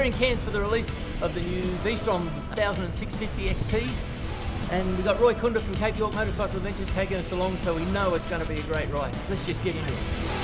Grand Cairns for the release of the new V-Strom 1650 XTs. And we've got Roy Kunda from Cape York Motorcycle Adventures taking us along, so we know it's going to be a great ride. Let's just get into it.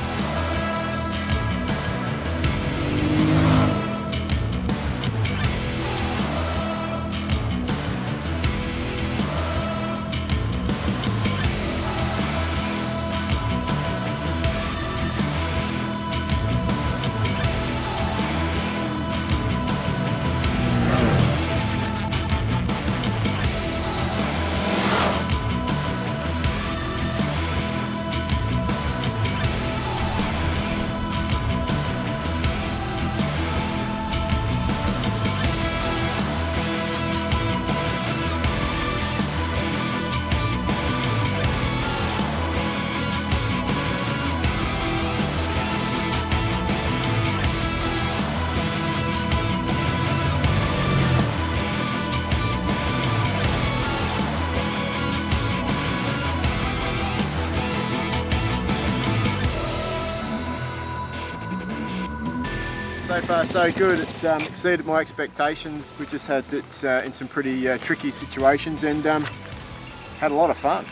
So far so good, it's um, exceeded my expectations. We just had it uh, in some pretty uh, tricky situations and um, had a lot of fun.